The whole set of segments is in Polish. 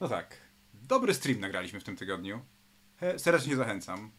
No tak. Dobry stream nagraliśmy w tym tygodniu. E, Serdecznie zachęcam.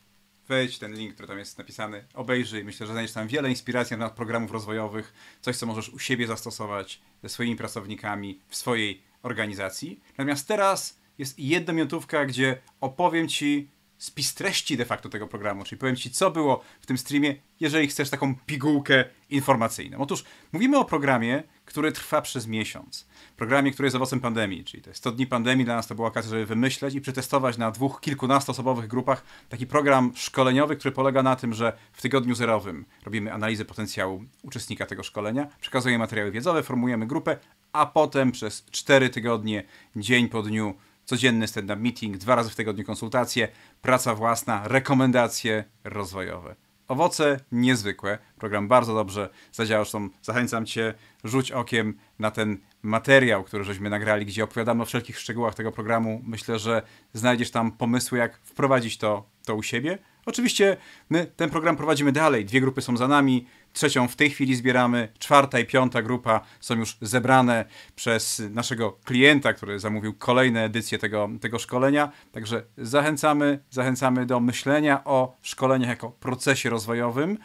Wejdź ten link, który tam jest napisany, obejrzyj. Myślę, że znajdziesz tam wiele inspiracji na temat programów rozwojowych, coś, co możesz u siebie zastosować ze swoimi pracownikami w swojej organizacji. Natomiast teraz jest jedna minutówka, gdzie opowiem Ci spis treści de facto tego programu, czyli powiem Ci, co było w tym streamie, jeżeli chcesz taką pigułkę informacyjną. Otóż mówimy o programie, który trwa przez miesiąc. Programie, który jest owocem pandemii, czyli jest 100 dni pandemii, dla nas to była okazja, żeby wymyśleć i przetestować na dwóch, kilkunastoosobowych grupach taki program szkoleniowy, który polega na tym, że w tygodniu zerowym robimy analizę potencjału uczestnika tego szkolenia, przekazujemy materiały wiedzowe, formujemy grupę, a potem przez 4 tygodnie, dzień po dniu, codzienny stand-up meeting, dwa razy w tygodniu konsultacje, praca własna, rekomendacje rozwojowe. Owoce niezwykłe. Program bardzo dobrze zadziałał. Zresztą zachęcam Cię, rzuć okiem na ten materiał, który żeśmy nagrali, gdzie opowiadamy o wszelkich szczegółach tego programu. Myślę, że znajdziesz tam pomysły, jak wprowadzić to, to u siebie. Oczywiście my ten program prowadzimy dalej. Dwie grupy są za nami, trzecią w tej chwili zbieramy, czwarta i piąta grupa są już zebrane przez naszego klienta, który zamówił kolejne edycje tego, tego szkolenia. Także zachęcamy, zachęcamy do myślenia o szkoleniach jako procesie rozwojowym.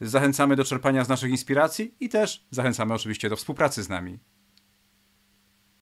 Zachęcamy do czerpania z naszych inspiracji i też zachęcamy oczywiście do współpracy z nami.